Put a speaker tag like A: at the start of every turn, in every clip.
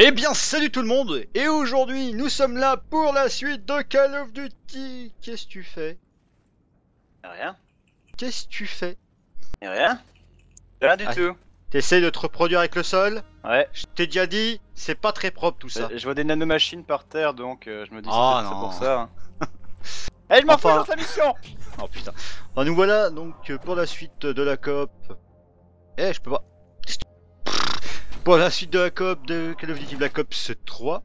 A: Eh bien, salut tout le monde Et aujourd'hui, nous sommes là pour la suite de Call of Duty Qu'est-ce que tu fais?
B: Rien.
A: Qu'est-ce que tu fais?
B: Rien. Rien du
A: Ah.
B: tout.
A: T'essayes de te reproduire avec le sol?
B: Ouais.
A: Je t'ai déjà dit, c'est pas très propre tout ça.
B: Euh, Je vois des nanomachines par terre donc euh, je me dis
A: Ah,
B: c'est pour ça. hein. Eh, je m'en
A: Enfin-
B: fous de la mission
A: Oh putain. Enfin, nous voilà donc pour la suite de la coop. Eh, je peux pas. Pour la suite de la coop de Call of Duty Black Ops 3.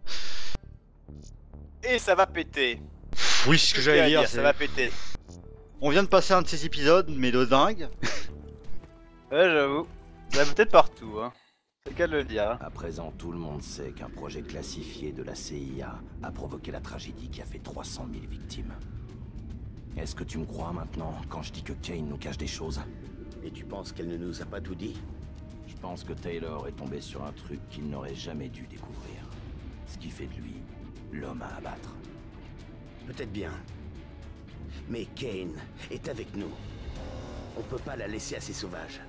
B: Et ça va péter.
A: Oui, ce que j'allais dire,
B: ça
A: c'est.
B: va péter.
A: On vient de passer un de ces épisodes, mais de dingue.
B: Ouais, j'avoue. Ça va peut-être partout, hein. C'est le cas de le dire. hein.
C: À présent, tout le monde sait qu'un projet classifié de la CIA a provoqué la tragédie qui a fait 300 000 victimes. Est-ce que tu me crois maintenant quand je dis que Kane nous cache des choses?
D: Et tu penses qu'elle ne nous a pas tout dit?
C: Pense que Taylor est tombé sur un truc qu'il n'aurait jamais dû découvrir. Ce qui fait de lui l'homme à abattre.
D: Peut-être bien. Mais Kane est avec nous. On peut pas la laisser à ses sauvages.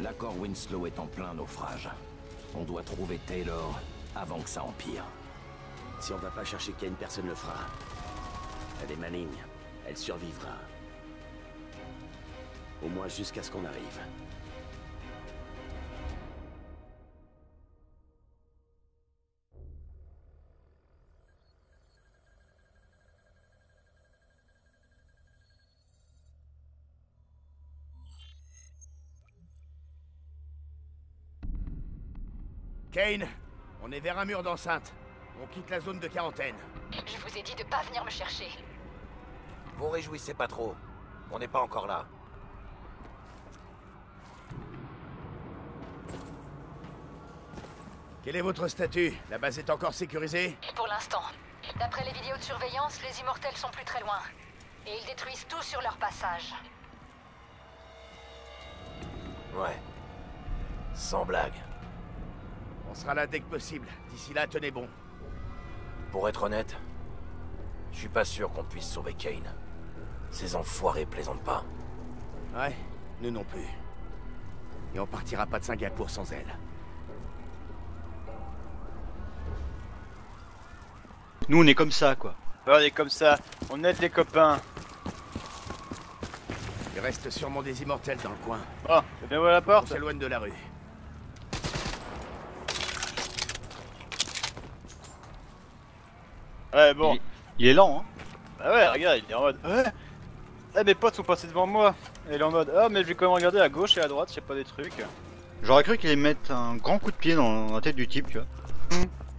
C: L'accord Winslow est en plein naufrage. On doit trouver Taylor avant que ça empire.
D: Si on va pas chercher Kane, personne ne le fera. Elle est maligne. Elle survivra. Au moins jusqu'à ce qu'on arrive.
E: Kane, on est vers un mur d'enceinte. On quitte la zone de quarantaine.
F: Je vous ai dit de pas venir me chercher.
G: Vous réjouissez pas trop. On n'est pas encore là.
E: Quel est votre statut? La base est encore sécurisée?
F: Pour l'instant. D'après les vidéos de surveillance, les immortels sont plus très loin. Et ils détruisent tout sur leur passage.
G: Ouais. Sans blague.
E: On sera là dès que possible. D'ici là, tenez bon.
G: Pour être honnête, je suis pas sûr qu'on puisse sauver Kane. Ces enfoirés plaisantent pas.
E: Ouais, nous non plus. Et on partira pas de Singapour sans elle.
A: Nous, on est comme ça, quoi.
B: Ouais, on est comme ça. On aide les copains.
E: Il reste sûrement des immortels dans le coin.
B: Oh, t'as bien ouvert la
E: On
B: porte
E: s'éloigne de la rue.
B: Ouais, bon.
A: Il est lent, hein.
B: Bah ouais, regarde, il est en mode. Ouais. Eh, mes potes sont passés devant moi. Et il est en mode. Ah, mais je vais quand même regarder à gauche et à droite, je sais pas des trucs.
A: J'aurais cru qu'il allait mettre un grand coup de pied dans la tête du type, tu vois.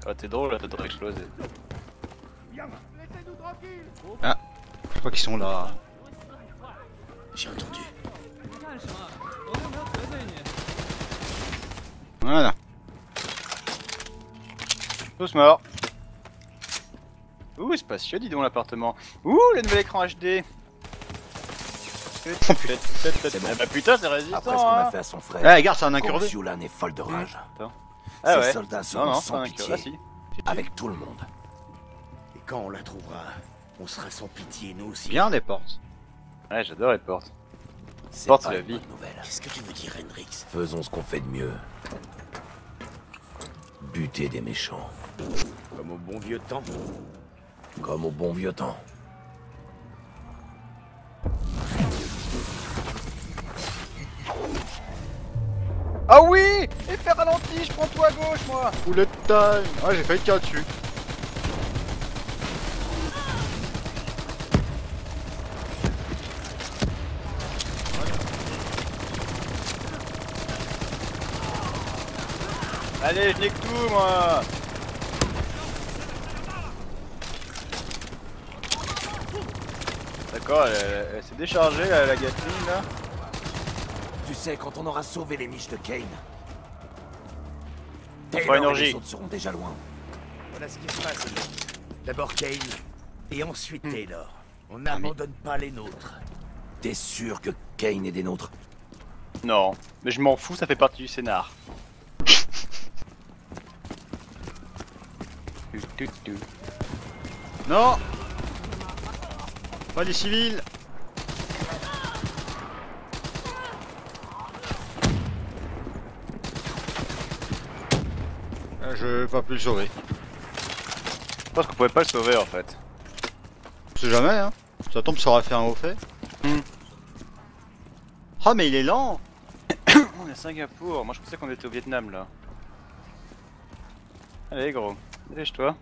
B: Ah, t'es drôle, là, t'as trop explosé.
A: Je crois qu'ils sont là.
D: J'ai entendu.
A: Voilà.
B: Tous morts. Ouh, spacieux, dis donc l'appartement. Ouh, le nouvel écran HD.
A: Oh putain.
C: Bon.
B: Ah bah putain, c'est résistant.
C: Après ce qu'on a
B: hein.
C: fait à son frère,
A: Eh, regarde, c'est un incurvé.
C: Ursula est folle de rage.
B: Ah
C: Ces
B: ouais.
C: soldats
B: Non,
C: seront
B: non,
C: sans
B: c'est un
C: pitié.
B: Ah si.
C: Avec tout le monde.
D: Et quand on la trouvera, on sera sans pitié, nous aussi.
A: Bien des portes.
B: Ouais, j'adore les portes.
C: C'est
B: la vie.
D: Qu'est-ce que tu veux dire, Hendrix?
C: Faisons ce qu'on fait de mieux. Buter des méchants.
D: Comme au bon vieux temps.
C: Comme au bon vieux temps.
B: Ah oui Effet ralenti, je prends tout à gauche, moi
A: Ou le time. Ah, j'ai failli tirer dessus.
B: Allez, je nique tout, moi Elle, elle- elle s'est déchargée, la, la Gatling, là.
C: Tu sais, quand on aura sauvé les miches de Kane, Taylor
B: une
C: et les autres seront déjà loin.
E: Voilà ce qui se passe. D'abord Kane, et ensuite Taylor. On n'abandonne pas les nôtres.
C: T'es sûr que Kane est des nôtres?
B: Non, mais je m'en fous, ça fait partie du scénar. Tu, tu, tu.
A: Non Pas les civils Euh, Je vais pas plus le sauver.
B: Je pense qu'on pouvait pas le sauver en fait.
A: On sait jamais, hein. Ça tombe, ça aurait fait un haut fait. Ah, mais il est lent
B: On est à Singapour, moi je pensais qu'on était au Vietnam là. Allez gros, dépêche-toi.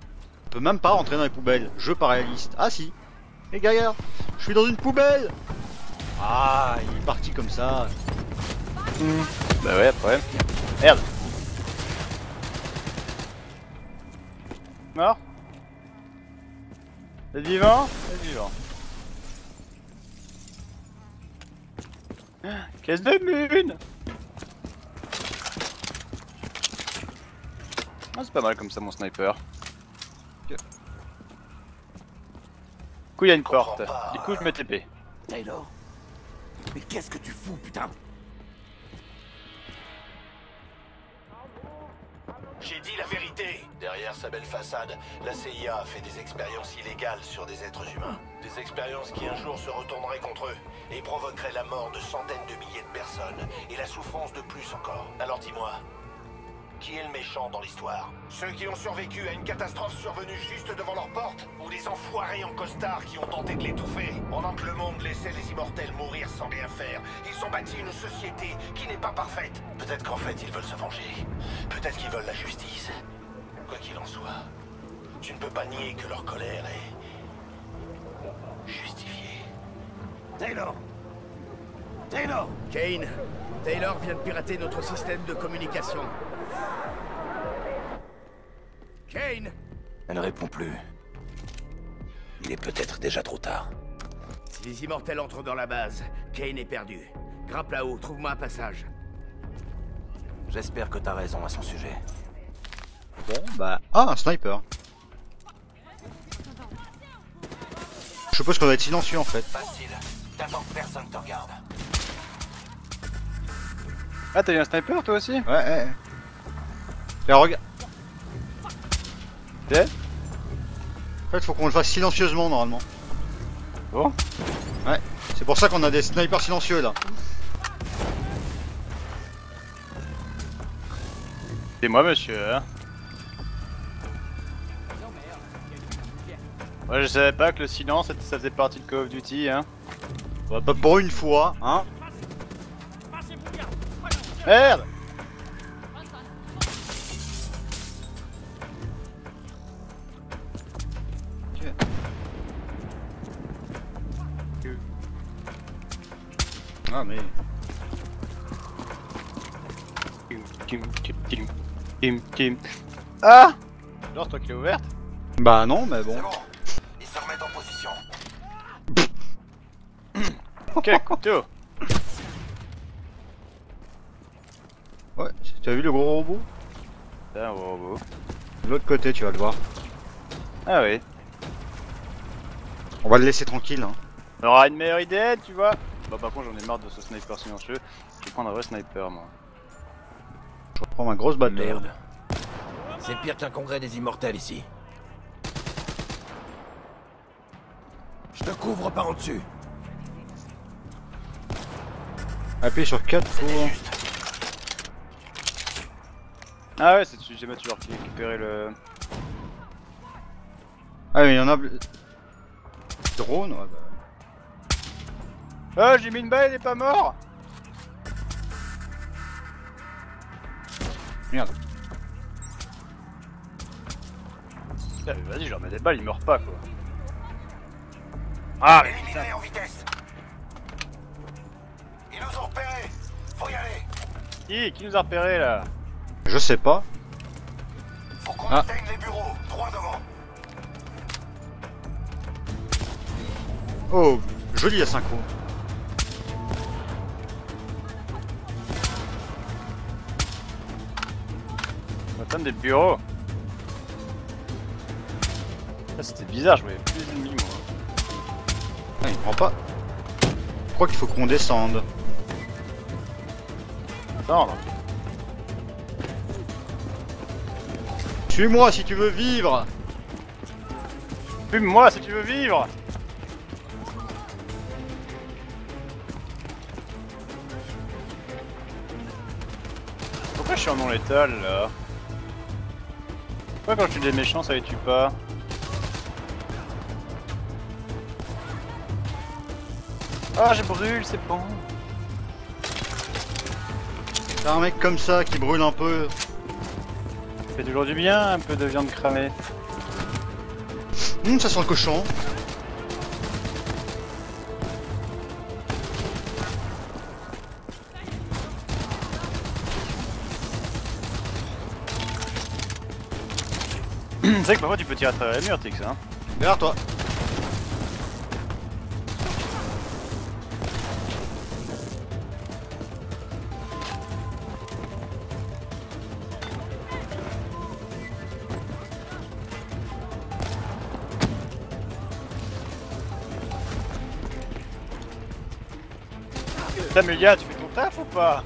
A: On peut même pas rentrer dans les poubelles. Jeu pas réaliste. Ah si Les gars, regarde, je suis dans une poubelle Ah, il est parti comme ça.
B: Bah ouais, après. Merde Mort T'es vivant? T'es vivant. Caisse de lune Ah c'est pas mal comme ça mon sniper. Coup il y a une porte. Du coup je me TP.
G: Taylor Mais qu'est-ce que tu fous, putain J'ai dit la vérité Derrière sa belle façade, la CIA a fait des expériences illégales sur des êtres humains. Des expériences qui un jour se retourneraient contre eux et provoqueraient la mort de centaines de milliers de personnes et la souffrance de plus encore. Alors dis-moi, qui est le méchant dans l'histoire Ceux qui ont survécu à une catastrophe survenue juste devant leur porte Ou les enfoirés en costard qui ont tenté de l'étouffer Pendant que le monde laissait les immortels mourir sans rien faire, ils ont bâti une société qui n'est pas parfaite. Peut-être qu'en fait ils veulent se venger. Peut-être qu'ils veulent la justice. Quoi qu'il en soit, tu ne peux pas nier que leur colère est justifiée.
D: Taylor Taylor Kane, Taylor vient de pirater notre système de communication. Kane
G: Elle ne répond plus. Il est peut-être déjà trop tard.
D: Si les immortels entrent dans la base, Kane est perdu. Grimpe là-haut, trouve-moi un passage.
G: J'espère que t'as raison à son sujet.
A: Bon, bah... Ah, un sniper Je suppose qu'on va être silencieux en fait.
G: Facile. D'abord personne te regarde.
B: Ah t'as eu un sniper toi aussi?
A: Ouais, ouais. regarde... En fait, faut qu'on le fasse silencieusement normalement.
B: Bon
A: Ouais, c'est pour ça qu'on a des snipers silencieux là.
B: C'est moi monsieur hein Moi je savais pas que le silence ça ça faisait partie de Call of Duty hein.
A: Bah, pas pour une fois, hein.
B: Merde
A: Ah mais...
B: Tim, tim, tim, tim, tim. Ah Genre toi qui l'as ouverte
A: Bah non, mais bon.
G: Bon. Ils se remettent en position.
B: Quel couteau
A: Ouais, tu as vu le gros robot
B: C'est un robot.
A: De l'autre côté, tu vas le voir.
B: Ah oui.
A: On va le laisser tranquille, hein.
B: On aura une meilleure idée, tu vois Bah par contre j'en ai marre de ce sniper silencieux. Je vais prendre un vrai sniper moi.
A: Je reprends ma grosse batte.
C: Merde. C'est pire qu'un congrès des immortels ici.
G: Je te couvre par en dessus.
A: Appuie sur 4 pour...
B: Ah ouais c'est dessus, j'ai toujours récupéré le...
A: Ah mais il y en a... Drone, ouais, bah...
B: Oh j'ai mis une balle, il est pas mort
A: Merde.
B: Putain, mais Vas-y je leur mets des balles, il meurt pas quoi. Ah mais putain
G: en vitesse. Ils nous ont repérés. Faut y aller.
B: Qui Qui nous a repéré là?
A: Je sais pas.
G: Faut qu'on
A: Ah.
G: atteigne les bureaux. Droit devant.
A: Oh, joli la synchro.
B: Des bureaux. C'était bizarre, je voyais plus d'ennemis moi.
A: Ah, il prend pas. Je crois qu'il faut qu'on descende.
B: Attends,
A: Suis-moi si tu veux vivre
B: fume-moi si tu veux vivre Pourquoi je suis en non létal là? Pourquoi quand je tue des méchants ça les tue pas Ah je brûle, c'est bon.
A: T'as un mec comme ça qui brûle un peu.
B: Ça fait toujours du bien, un peu de viande cramée.
A: Hum, ça sent le cochon.
B: Vrai que parfois tu peux tirer à travers les murs, Tix, hein.
A: Derrière toi.
B: Putain, mais gars, tu fais ton taf ou pas?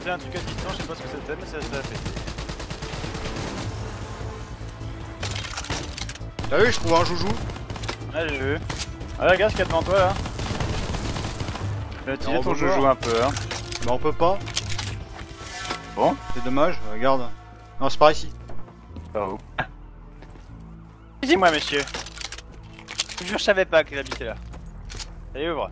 B: C'était un truc à distance, je sais pas ce que c'était, mais ça ça a fait.
A: T'as vu, je trouve un joujou.
B: Ouais, j'ai vu. Ah, regarde ce qu'il y a devant toi là. Tu vas utiliser
A: Non,
B: ton joujou un peu, hein.
A: Bah on peut pas.
B: Bon
A: C'est dommage, regarde. Non, c'est par ici.
B: Par où Dis-moi, monsieur. Je savais pas qu'il habitait là. Allez, ouvre.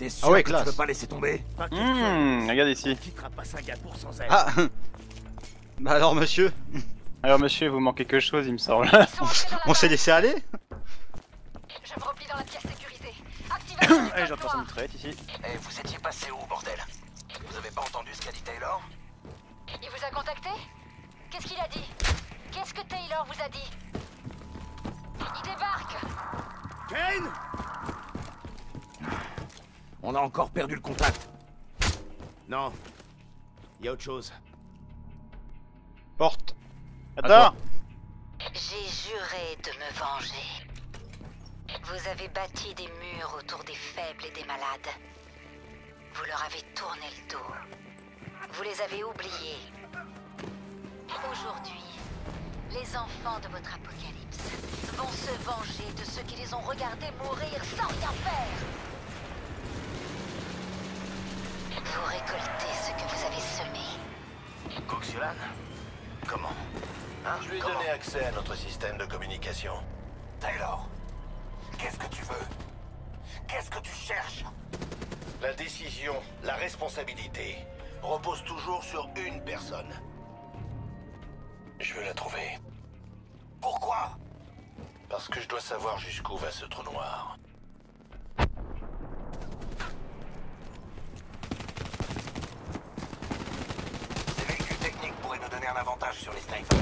E: T'es sûr
A: Ah ouais,
E: que
A: classe.
E: tu peux pas laisser tomber
B: Hum, regarde ici.
D: On quittera pas Singapour sans elle.
A: Ah Bah alors monsieur,
B: Alors, monsieur, vous manquez quelque chose, il me semble.
A: On s'est laissé aller
F: Je me replie dans la pièce sécurisée.
B: Allez, j'entends mitraillette ici.
G: Eh, vous étiez passé où, bordel? Vous avez pas entendu ce qu'a dit Taylor?
F: Il vous a contacté? Qu'est-ce qu'il a dit? Qu'est-ce que Taylor vous a dit? Il débarque
E: Kane On a encore perdu le contact. Non. Il y a autre chose.
A: Porte.
B: Attends
F: J'ai juré de me venger. Vous avez bâti des murs autour des faibles et des malades. Vous leur avez tourné le dos. Vous les avez oubliés. Aujourd'hui, les enfants de votre apocalypse vont se venger de ceux qui les ont regardés mourir sans rien faire. Vous récoltez ce que vous avez semé.
C: Coxulan Comment Hein Je lui ai donné accès à notre système de communication.
G: Taylor, qu'est-ce que tu veux? Qu'est-ce que tu cherches?
C: La décision, la responsabilité, repose toujours sur une personne. Je veux la trouver.
G: Pourquoi?
C: Parce que je dois savoir jusqu'où va ce trou noir.
G: Ces véhicules techniques pourraient nous donner un avantage sur les snipers.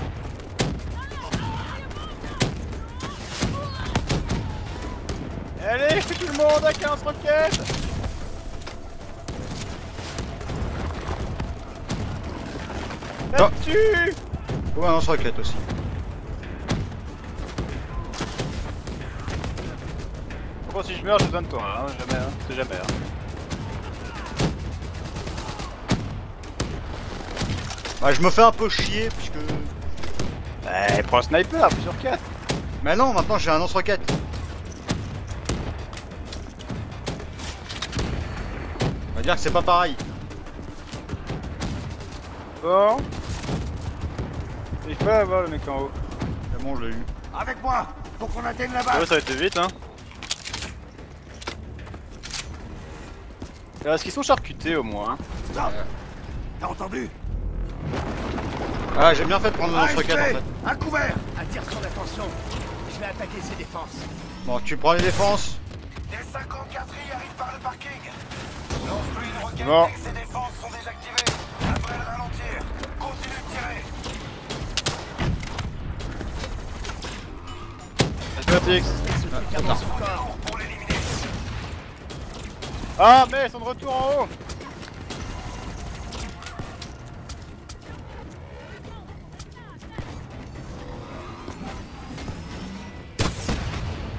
B: Allez, tout le monde à 15 roquettes
A: Non.
B: Là-dessus
A: Oh, un lance-roquette aussi.
B: Bon, si je meurs, je te donne toi, hein, jamais, hein, c'est jamais. Hein.
A: Bah je me fais un peu chier puisque...
B: Eh, prends un sniper, plus sur 4
A: Mais non, maintenant j'ai un lance-roquette. On va dire que c'est pas pareil.
B: Bon. Il faut avoir le mec en haut.
A: C'est bon, je l'ai eu.
E: Avec moi Faut qu'on atteigne la
B: Ouais,
E: base
B: ça va être vite, hein. Est-ce qu'ils sont charcutés au moins hein?
E: Stop T'as entendu?
A: Ah, j'ai bien fait de prendre
E: Ah,
A: lance-roquette en fait.
E: Un couvert Attire son attention. Je vais attaquer ses défenses.
A: Bon, tu prends les défenses.
C: Des 54 i arrivent par le parking. Lance-lui une roquette
B: Bon.
C: dès que ses défenses sont désactivées. Après le ralentir. Continue de tirer. L'éliminer.
B: Ah, mais ils sont de retour en haut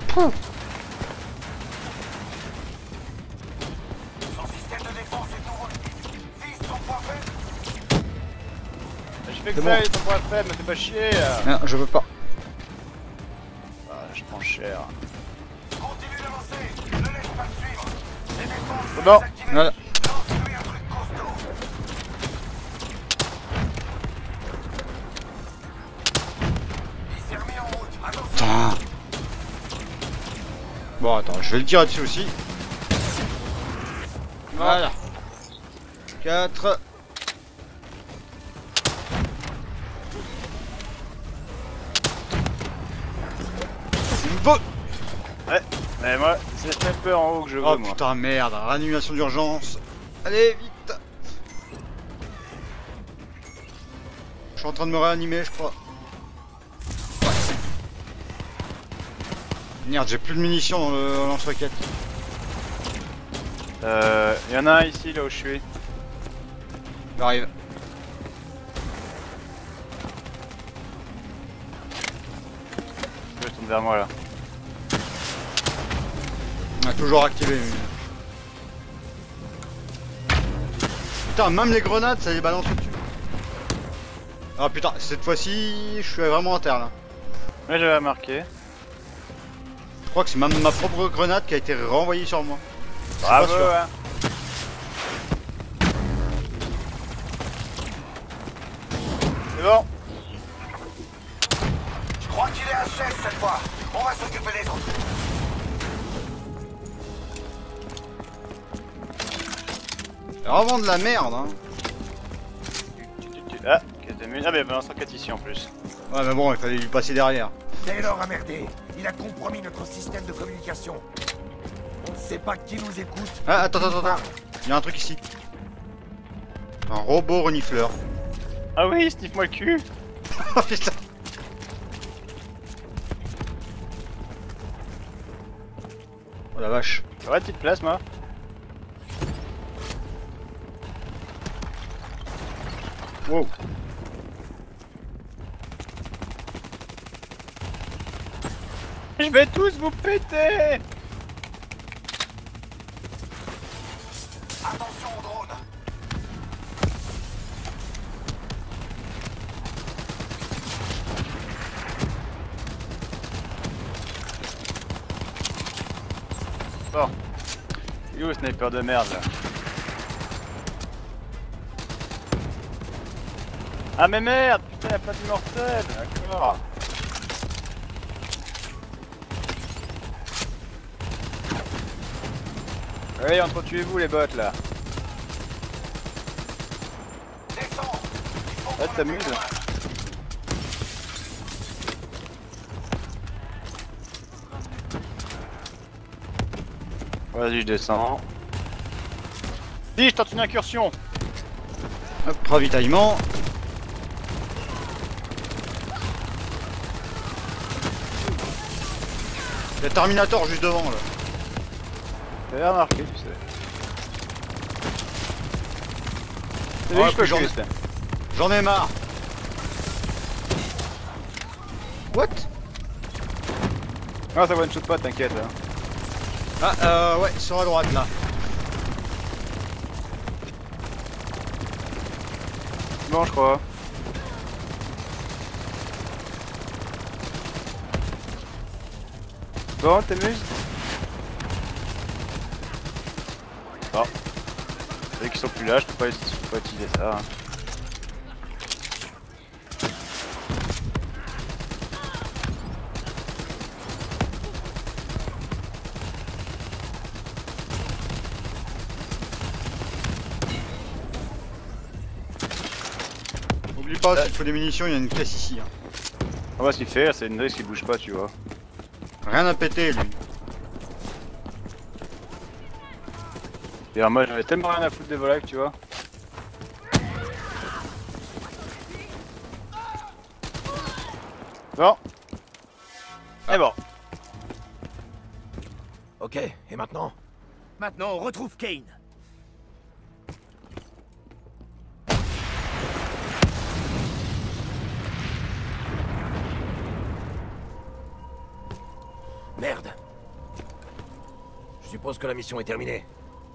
C: faible.
B: Je fais que ça, ils sont pas faibles, me fais pas chier.
A: Non, je veux pas.
B: Ah, je prends cher.
C: Continue d'avancer. Ne laisse pas te suivre. Les défenses sont
B: Bon,
A: attends, je vais le tirer dessus aussi. Voilà. 4.
B: Mais moi, c'est sniper en haut que je veux,
A: Oh
B: moi.
A: putain, merde, réanimation d'urgence. Allez, vite Je suis en train de me réanimer, je crois. Merde, j'ai plus de munitions dans le lance-roquette.
B: Euh, y'en a un ici, là où je suis.
A: J'arrive.
B: Je tourne vers moi, là.
A: On a toujours activé. mais- Putain, même les grenades, ça les balance au-dessus. Ah putain, cette fois-ci, je suis vraiment à terre là.
B: Ouais, j'avais remarqué.
A: Je crois que c'est même ma propre grenade qui a été renvoyée sur moi.
B: Bravo, hein. C'est bon.
C: Je crois qu'il est à chef cette fois. On va s'occuper des autres.
A: C'est vraiment de la merde hein.
B: Ah, caisse de munitions. Ah, mais il y avait un 104 ici en plus.
A: Ouais mais bon, il fallait lui passer derrière.
H: Taylor a merdé. Il a compromis notre système de communication. On ne sait pas qui nous écoute.
A: Ah, attends, attends, attends. Il y a un truc ici. Un robot renifleur.
B: Ah oui, sniff-moi le cul.
A: Oh putain. Oh la vache.
B: Ça va, petite place, moi.
A: Wow.
B: Je vais tous vous péter.
C: Attention au drone.
B: Il est où le sniper de merde là Ah mais merde Putain y'a pas d'immortel. D'accord Oui, entretuez-vous les bots là Ah, t'amuses
C: le.
B: Vas-y je descends. Si je tente une incursion
A: Hop, ravitaillement. Il y a Terminator juste devant là.
B: J'avais remarqué tu sais. C'est
A: Ouais,
B: je
A: j'en ai-
B: focus, là.
A: J'en ai marre. What?
B: Ah ça one shot pas t'inquiète hein.
A: Ah euh ouais, sur la droite là.
B: Bon je crois. Bon, t'amuses Bon. Vu qu'ils sont plus là, je peux pas, je peux pas utiliser ça. hein.
A: Oublie pas, s'il faut des munitions, il y a une caisse ici. hein.
B: On va ce qu'il fait, c'est une dresse qui bouge pas, tu vois.
A: Rien à péter lui.
B: Et alors moi j'avais tellement rien à foutre des volailles, tu vois. Bon. Et bon.
G: Ok, et maintenant?
H: Maintenant, on retrouve Kane.
G: Merde. Je suppose que la mission est terminée.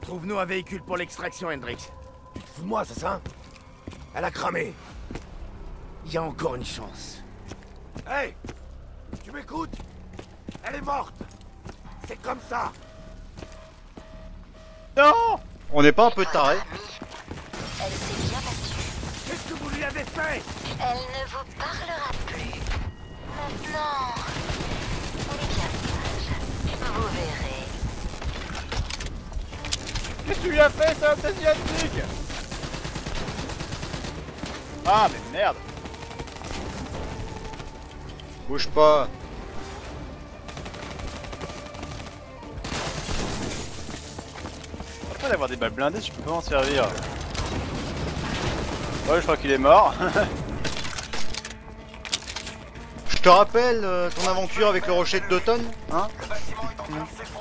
H: Trouve-nous un véhicule pour l'extraction, Hendrix.
G: Tu te fous de moi, c'est ça Elle a cramé.
H: Il y a encore une chance.
G: Hey Tu m'écoutes? Elle est morte C'est comme ça
B: Non
A: On n'est pas un peu taré
F: Elle s'est bien battue.
H: Qu'est-ce que vous lui avez fait?
F: Elle ne vous parlera plus.
B: Tu lui as fait, ça, asiatique Ah, mais merde
A: Bouge pas.
B: Après d'avoir des balles blindées, je peux pas m'en servir. Ouais, je crois qu'il est mort.
A: Je te rappelle euh, ton aventure avec le rocher d'automne, hein
C: Le bâtiment est en train de.
B: Pourquoi je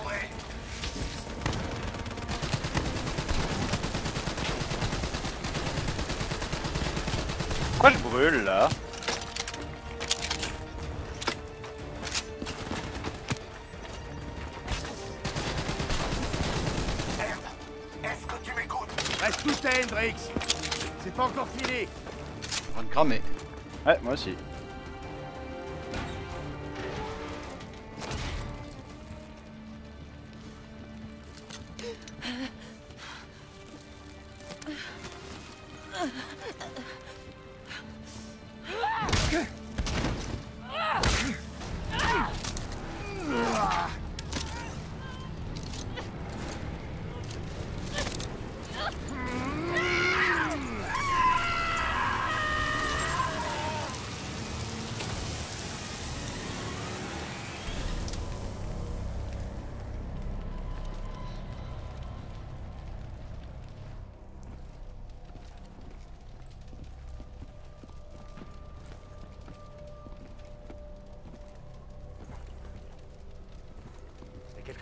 B: brûle là
C: Est-ce que tu m'écoutes?
H: Reste tout à Hendrix. C'est pas encore fini.
A: De cramer.
B: Ouais, moi aussi.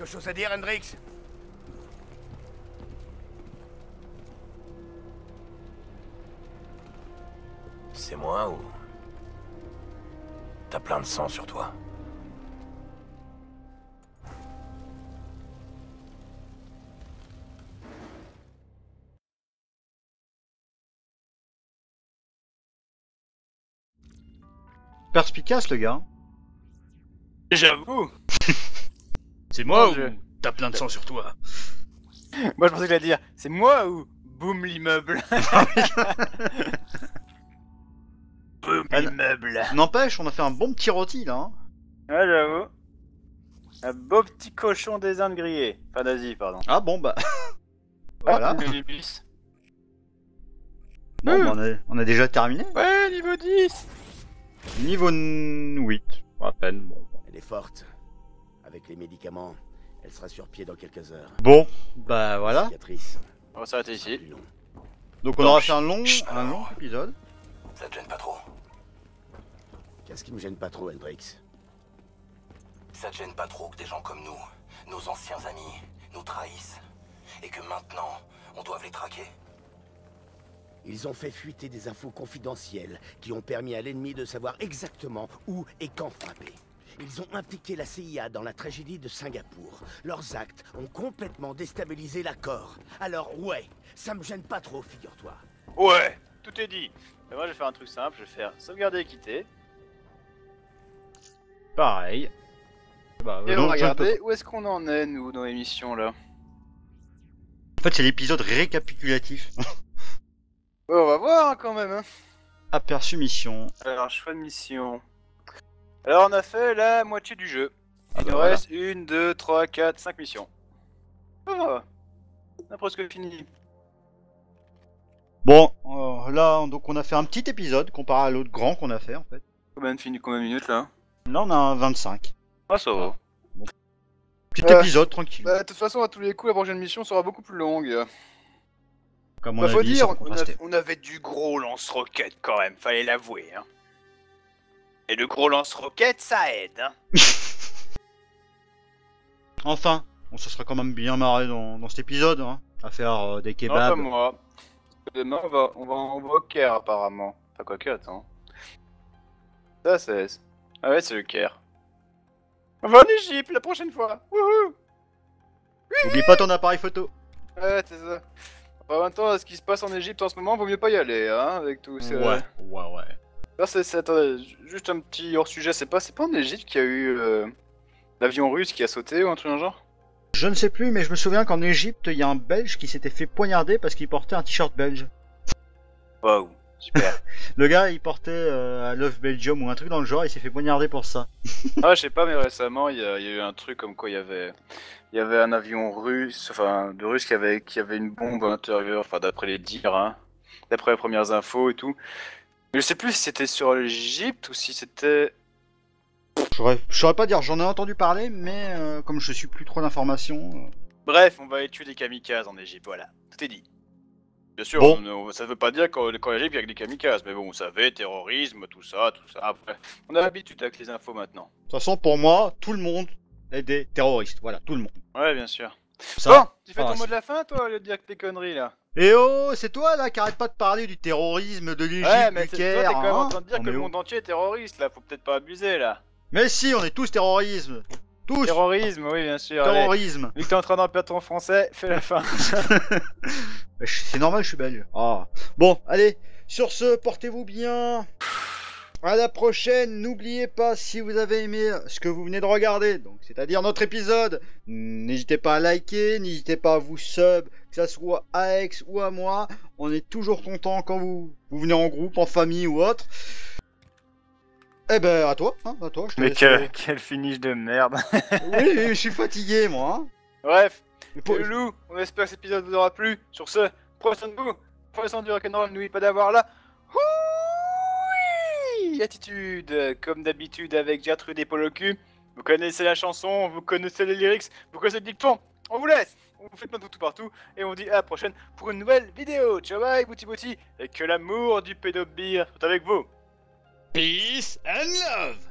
H: Quelque chose à dire, Hendrix?
G: C'est moi ou... T'as plein de sang sur toi?
A: Perspicace le gars.
B: J'avoue
A: C'est
B: moi ou
A: t'as plein de sang sur toi
B: Moi je pensais que j'allais dire, c'est moi ou boum l'immeuble Boum
A: Ah,
B: l'immeuble
A: N'empêche, on a fait un bon petit rôti là. Hein.
B: Ouais j'avoue. Un beau petit cochon des Indes grillées. Enfin d'Asie, pardon.
A: Ah bon bah. voilà.
B: Ah.
A: Bon, bah, on, a, on a déjà terminé.
B: Ouais, niveau 10
A: Niveau n- 8, à peine. Bon.
D: Elle est forte. Avec les médicaments, elle sera sur pied dans quelques heures.
A: Bon, bah voilà.
B: On va s'arrêter ici.
D: Plus long.
A: Donc on aura fait un long, un long épisode.
C: Ça te gêne pas trop?
D: Qu'est-ce qui me gêne pas trop, Hendrix?
C: Ça te gêne pas trop que des gens comme nous, nos anciens amis, nous trahissent Et que maintenant, on doive les traquer?
D: Ils ont fait fuiter des infos confidentielles qui ont permis à l'ennemi de savoir exactement où et quand frapper. Ils ont impliqué la CIA dans la tragédie de Singapour. Leurs actes ont complètement déstabilisé l'accord. Alors ouais, ça me gêne pas trop, figure-toi.
B: Ouais, tout est dit. Mais moi je vais faire un truc simple, je vais faire sauvegarder et quitter.
A: Pareil. Bah,
B: Et on va regarder où est-ce qu'on en est nous dans l'émission là.
A: En fait, c'est l'épisode récapitulatif.
B: Ouais, on va voir hein, quand même. Hein.
A: Aperçu mission.
B: Alors, choix de mission. Alors, on a fait la moitié du jeu.
A: Ah
B: Il
A: bah
B: nous
A: voilà.
B: reste une, deux, trois, quatre, cinq missions. On a presque fini.
A: Bon, euh, là, donc on a fait un petit épisode comparé à l'autre grand qu'on a fait en fait.
B: Combien de, fini, combien de minutes là?
A: Là, on a un 25.
B: Ah, ça va.
A: Petit
B: Euh,
A: épisode tranquille.
B: Bah, de toute façon, à tous les coups, la prochaine mission sera beaucoup plus longue.
A: Comme on
B: Bah,
A: a
B: faut
A: dit,
B: dire, on,
A: contraster.
B: a- on avait du gros lance-roquette quand même, fallait l'avouer. Hein. Et le gros lance-roquette, ça aide. Hein.
A: Enfin, on se sera quand même bien marré dans, dans cet épisode, hein, à faire euh, des
B: Non,
A: kebabs.
B: pas moi. Demain, on va, on va, va au Caire, apparemment. Enfin, quoi que, attends. Ça, c'est... Ah ouais, c'est le Caire. On va en Égypte la prochaine fois Wouhou
A: N'oublie pas ton appareil photo.
B: Ouais, c'est ça. Enfin, en même temps, ce qui se passe en Égypte en ce moment, vaut mieux pas y aller, hein, avec tout.
A: Ouais, ouais, ouais.
B: C'est, attendez, juste un petit hors-sujet, c'est pas, c'est pas en Égypte qu'il y a eu euh, l'avion russe qui a sauté ou un truc dans le genre?
A: Je ne sais plus, mais je me souviens qu'en Égypte, il y a un Belge qui s'était fait poignarder parce qu'il portait un t-shirt belge.
B: Waouh, Super.
A: Le gars, il portait euh, Love Belgium ou un truc dans le genre, il s'est fait poignarder pour ça.
B: ah, je sais pas, mais récemment, il y, a il y a eu un truc comme quoi il y avait, il y avait un avion russe, enfin, de russe qui avait, qui avait une bombe à l'intérieur, enfin, d'après les dires, hein, d'après les premières infos et tout. Mais je sais plus si c'était sur l'Egypte ou si c'était.
A: Je saurais- je saurais pas dire, j'en ai entendu parler, mais euh, comme je suis plus trop d'informations. euh,
B: Bref, on va aller tuer des kamikazes en Égypte, voilà. Tout est dit. Bien sûr,
A: Bon.
B: on- on- ça veut pas dire qu'en qu'en Égypte il y a que des kamikazes, mais bon, vous savez, terrorisme, tout ça, tout ça. Après, on a l'habitude avec les infos maintenant.
A: De toute façon, pour moi, tout le monde est des terroristes. Voilà, tout le monde.
B: Ouais, bien sûr.
A: Ça,
B: bon, tu fais
A: ah,
B: ton mot de la fin, toi, au lieu de dire que tes conneries là?
A: Et oh, c'est toi là qui arrête pas de parler du terrorisme, de l'Égypte,
B: Ouais, mais
A: du Caire.
B: toi, t'es quand même
A: hein
B: en train de dire que le monde entier est terroriste là, faut peut-être pas abuser là.
A: Mais si, on est tous terrorisme. Tous
B: Terrorisme, oui, bien sûr. Allez,
A: terrorisme.
B: vu que t'es en train d'en perdre ton français, fais la fin.
A: C'est normal, je suis belge. Ah. Bon, allez, sur ce, portez-vous bien. À la prochaine, n'oubliez pas si vous avez aimé ce que vous venez de regarder, donc c'est-à-dire notre épisode, n'hésitez pas à liker, n'hésitez pas à vous sub, que ça soit à Aix ou à moi, on est toujours content quand vous, vous venez en groupe, en famille ou autre. Eh ben à toi, hein, à toi. Je te
B: Mais que- quel finish de merde.
A: Oui, oui, je suis fatigué moi. hein.
B: Bref,
A: pour-
B: le loup, on espère que cet épisode vous aura plu. Sur ce, prenez soin de vous, prenez soin du rock'n'roll, n'oubliez pas d'avoir la Ouïe attitude, comme d'habitude avec Gertrude et au cul. Vous connaissez la chanson, vous connaissez les lyrics, vous connaissez le dicton. On vous laisse, on vous fait plein de tout partout et on vous dit à la prochaine pour une nouvelle vidéo. Ciao bye, bouti bouti, et que l'amour du pédobir soit avec vous.
A: Peace and love